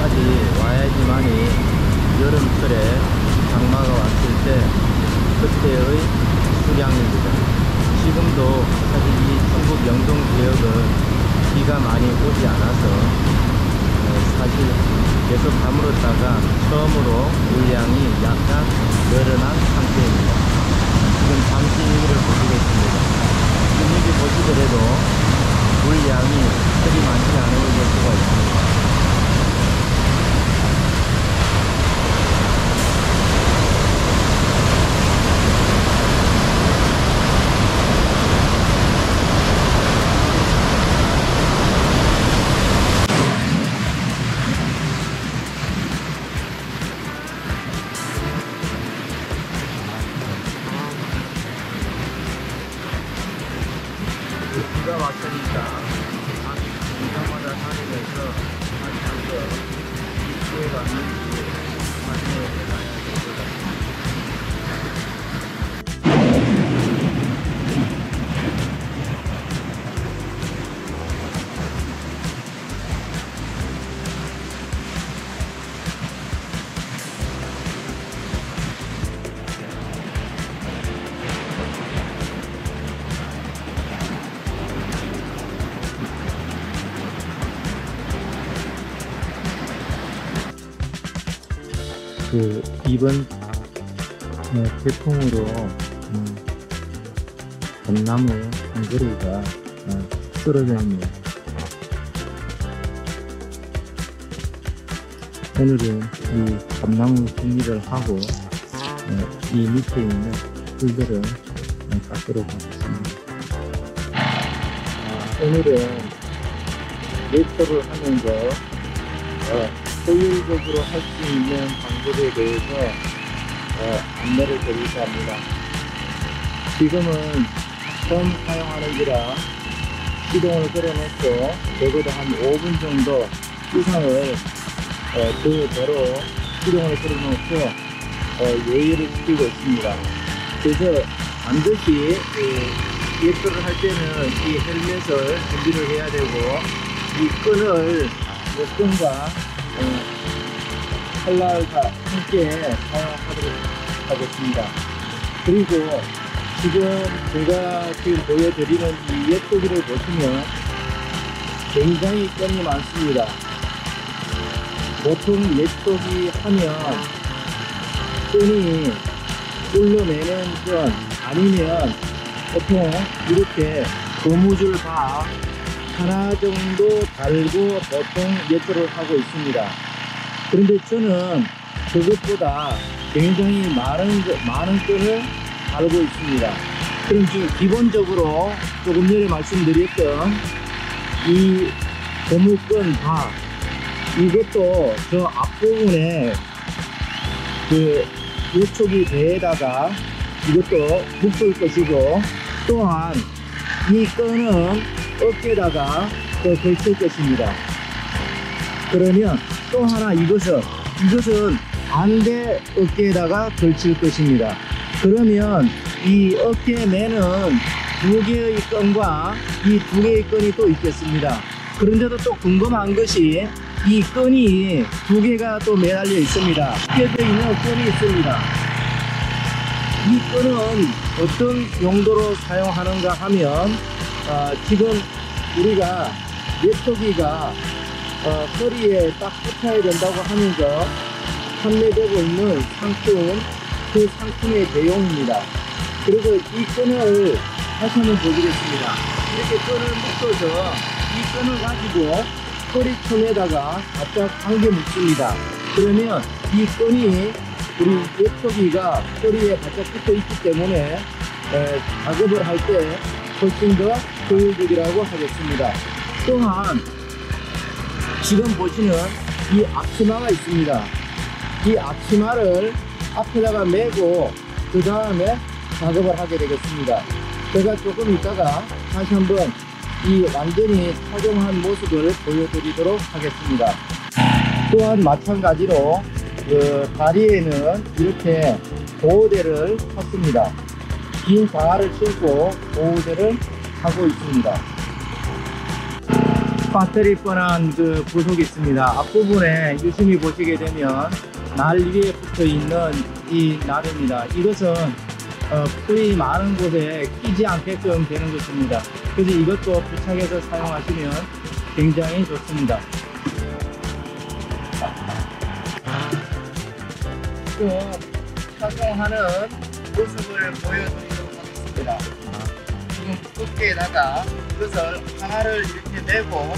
찰 정도까지 와야지만이 여름철에 장마가 왔을 때 그때의 수량입니다. 지금도 사실 이 충북 영동 지역은 비가 많이 오지 않아서 어, 사실 계속 가물었다가 처음으로 물량이 약간 늘어난 상태입니다. 지금 잠시 여기를 보시겠습니다. 지금 여기 보시더라도 물량이 그리 많지 걸볼 수가 있습니다. 이번 어, 태풍으로 음, 벚나무 한 그루가 어, 쓰러졌네요. 오늘은 이 벚나무 정리를 하고 어, 이 밑에 있는 풀들을 어, 깎도록 하겠습니다. 아, 오늘은 네트를 하면서 어, 효율적으로 할 수 있는 방법에 대해서 어, 안내를 드릴까 합니다. 지금은 처음 사용하는 기라 시동을 걸어놓고 적어도 한 5분 정도 이상을 어, 그 배로 시동을 걸어놓고 어, 예의를 지키고 있습니다. 그래서 반드시 그 예표를 할 때는 이 헬멧을 준비를 해야 되고 이 끈을 이 끈과 어, 칼날과 함께 사용하도록 하겠습니다. 그리고 지금 제가 지금 보여드리는 이 예쁘기를 보시면 굉장히 끈이 많습니다. 보통 예쁘기 하면 끈이 올려내는 끈 아니면 보통 이렇게 고무줄 바 하나 정도 달고 보통 예표를 하고 있습니다. 그런데 저는 그것보다 굉장히 많은, 거- 많은 끈을 달고 있습니다. 그럼 지금 기본적으로 조금 전에 말씀드렸던 이 고무끈 바 이것도 저 앞부분에 그 요촉이 배에다가 이것도 묶을 것이고 또한 이 끈은 어깨에다가 또 걸칠 것입니다. 그러면 또 하나 이것은 이것은 반대 어깨에다가 걸칠 것입니다. 그러면 이 어깨 매는 두 개의 끈과 이 두 개의 끈이 또 있겠습니다. 그런데도 또 궁금한 것이 이 끈이 두 개가 또 매달려 있습니다. 끼어져 있는 끈이 있습니다. 이 끈은 어떤 용도로 사용하는가 하면 아, 지금 우리가 예초기가 어, 허리에 딱 붙어야 된다고 하면서 판매되고 있는 상품 그 상품의 대용입니다. 그리고 이 끈을 다시 한번 보여드리겠습니다. 이렇게 끈을 묶어서 이 끈을 가지고 허리춤에다가 바짝 당겨 묶습니다. 그러면 이 끈이 우리 예초기가 허리에 바짝 붙어 있기 때문에 에, 작업을 할 때 훨씬 더 효율적이라고 하겠습니다. 또한 지금 보시는 이 앞치마가 있습니다. 이 앞치마를 앞에다가 메고 그 다음에 작업을 하게 되겠습니다. 제가 조금 있다가 다시 한번 이 완전히 착용한 모습을 보여드리도록 하겠습니다. 또한 마찬가지로 그 다리에는 이렇게 보호대를 쳤습니다. 긴 장화를 신고 보호대를 하고 있습니다. 배터리 뻔한 그 부속이 있습니다. 앞부분에 유심히 보시게 되면 날 위에 붙어 있는 이 날입니다. 이것은 어, 풀이 많은 곳에 끼지 않게끔 되는 것입니다. 그래서 이것도 부착해서 사용하시면 굉장히 좋습니다. 지금 착용하는 모습을 보여드리도록 하겠습니다. 지금 두께에다가 이것을 하나를 이렇게 내고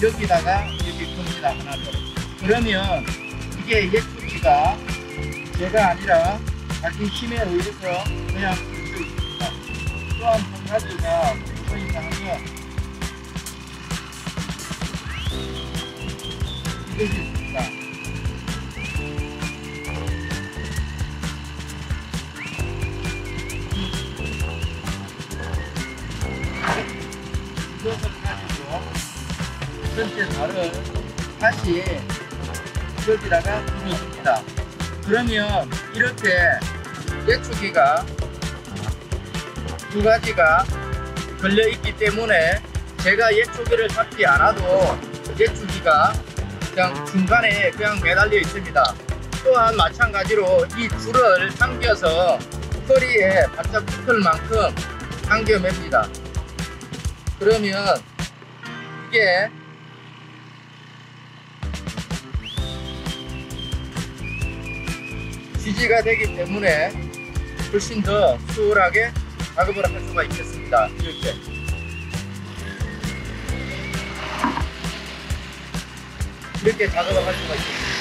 여기다가 이렇게 겁니다 하나를. 그러면 이게 예쁘기가 제가 아니라 자기 힘에 의해서 그냥 쓸수 있습니다. 또한 한 가지가 포인트하면 이것이 전체 발을 다시 여기다가 눌러줍니다. 그러면 이렇게 예초기가 두 가지가 걸려 있기 때문에 제가 예초기를 잡지 않아도 예초기가 그냥 중간에 그냥 매달려 있습니다. 또한 마찬가지로 이 줄을 당겨서 허리에 바짝 붙을 만큼 당겨 맵니다. 그러면 이게 지지가 되기 때문에 훨씬 더 수월하게 작업을 할 수가 있겠습니다. 이렇게. 이렇게 작업을 할 수가 있습니다.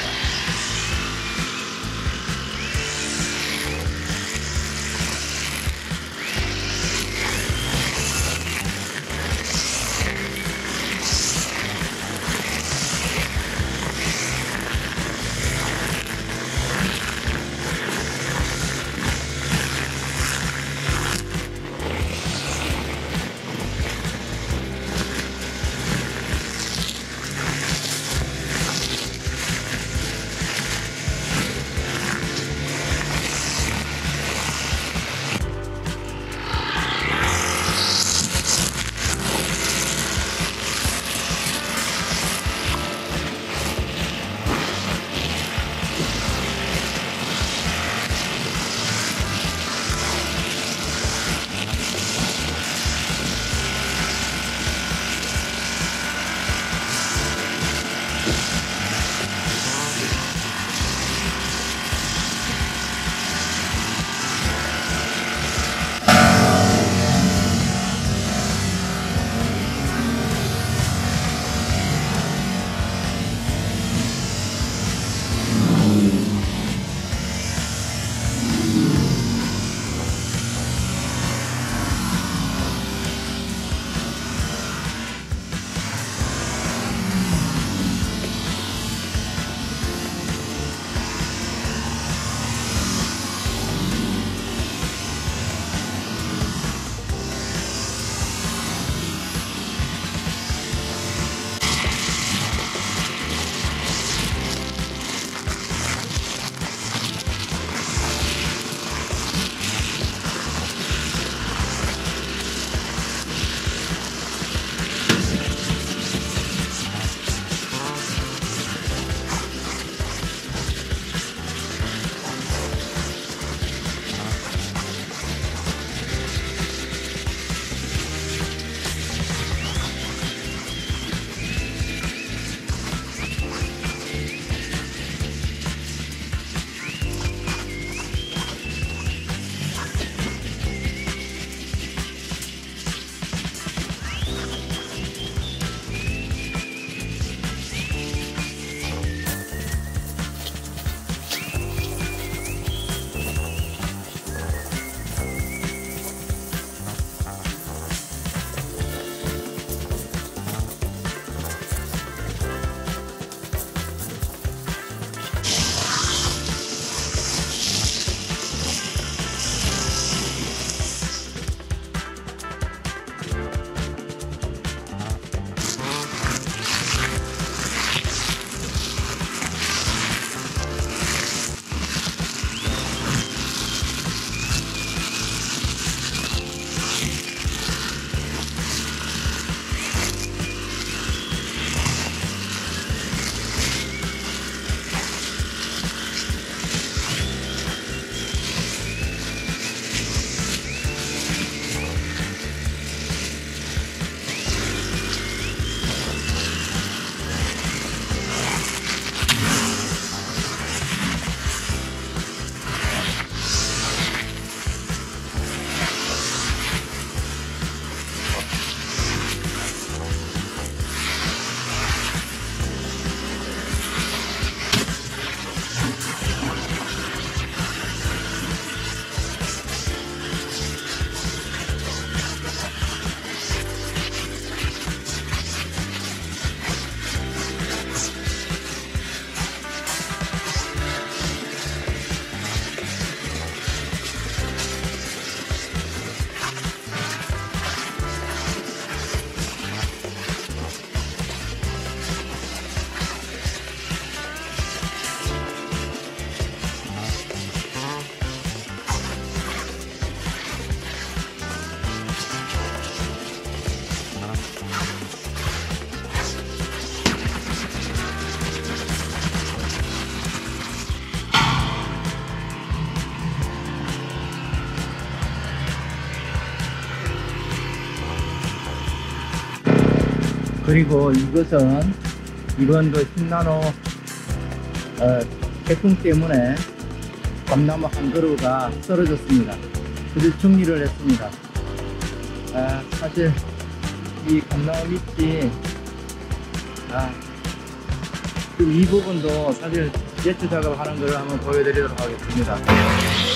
그리고 이것은 이번 그 신나노 어, 태풍 때문에 감나무 한 그루가 쓰러졌습니다. 그래서 정리를 했습니다. 아, 사실 이 감나무 밑이 아, 그이 부분도 사실 예트 작업하는 걸 한번 보여드리도록 하겠습니다.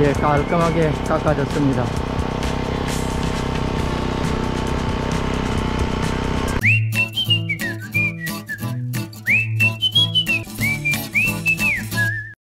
아, 이제 깔끔하게 깎아졌습니다.